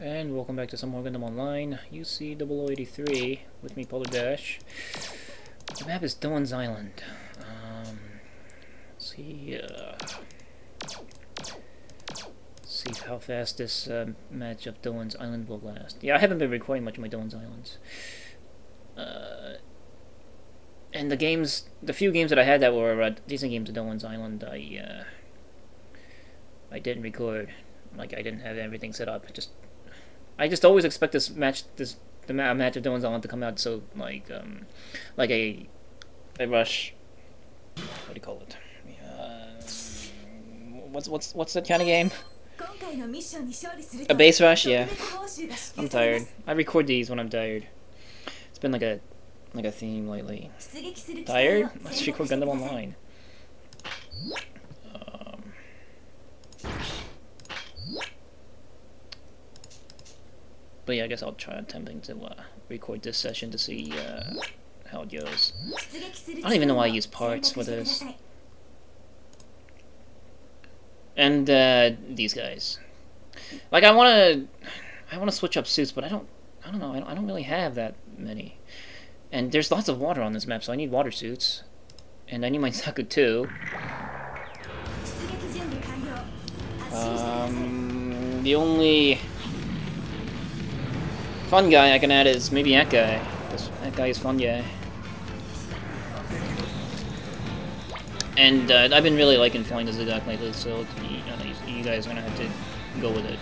And welcome back to some more Gundam Online. UC 0083 with me, Polar Dash. The map is Doan's Island. Um, let's see. Uh, see how fast this uh, match of Doan's Island will last. Yeah, I haven't been recording much of my Doan's Islands. Uh, and the games, the few games that I had that were uh, decent games of Doan's Island, I uh, I didn't record. Like I didn't have everything set up. Just I just always expect this match, this the ma match of Doan's Island to come out so like um like a a rush. What do you call it? Uh, what's what's what's that kind of game? A base rush, yeah. I'm tired. I record these when I'm tired. It's been like a like a theme lately. Tired? Let's record Gundam Online. But yeah, I guess I'll try attempting to uh, record this session to see uh, how it goes. I don't even know why I use parts for this. And uh, these guys. Like I want to, I want to switch up suits, but I don't. I don't know. I don't, I don't really have that many. And there's lots of water on this map, so I need water suits. And I need my Zaku II. Um, the only fun guy I can add is maybe that guy. That guy is fun guy. And uh, I've been really liking flying the Z'Gok lately, so you, know, you guys are gonna have to go with it.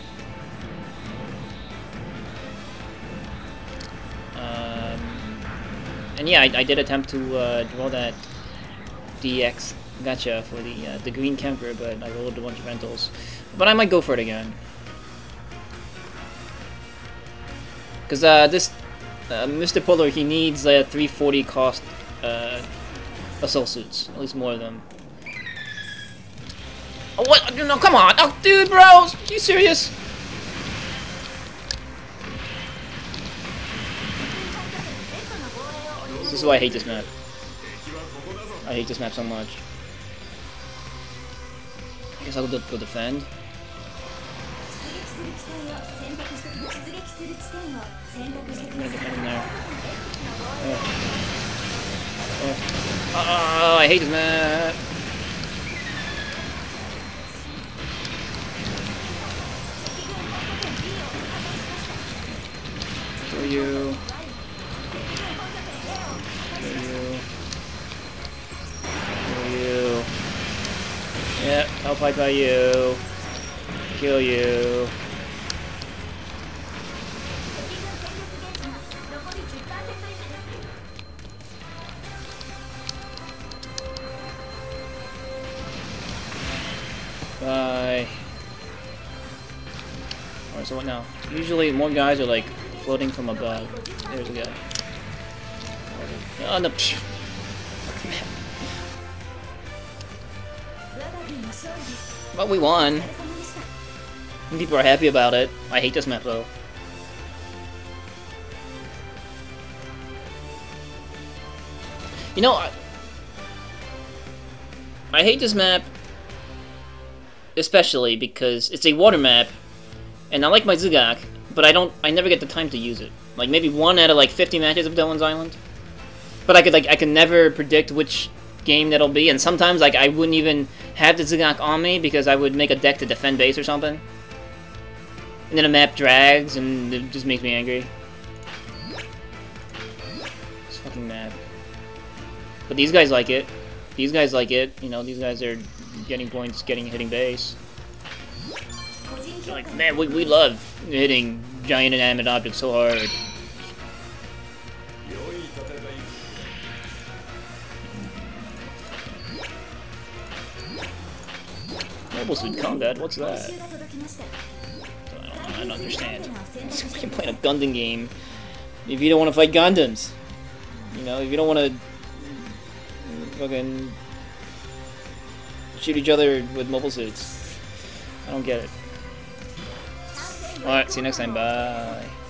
Um, and yeah, I, I, did attempt to uh, draw that DX gacha for the uh, the green camper, but I rolled a bunch of rentals. But I might go for it again. Because uh, this uh, Mr. Polar, he needs uh, 340 cost uh, assault suits. At least more of them. Oh, what? No, come on! Oh, dude, bro! Are you serious? This is why I hate this map. I hate this map so much. I guess I'll go, defend. Oh, I hate this map. Kill you. Kill you. Kill you. Yep, I'll fight by you. Kill you. So what now? Usually more guys are like floating from above. There's a guy. Oh no! But we won. People are happy about it. I hate this map though. You know, I, I hate this map especially because it's a water map, and I like my Z'Gok, but I don't, I never get the time to use it. Like maybe one out of like 50 matches of Doan's Island, but I could like I can never predict which game that'll be, and sometimes like I wouldn't even have the Z'Gok on me because I would make a deck to defend base or something, and then a map drags and it just makes me angry. This fucking map. But these guys like it. These guys like it. You know, these guys are getting points, getting hitting base. Like, man, we, we love hitting giant inanimate objects so hard. Mobile suit combat, what's that? I don't, I don't understand. You're playing a Gundam game. If you don't want to fight Gundams, you know, if you don't want to fucking shoot each other with mobile suits. I don't get it. Alright, see you next time. Bye.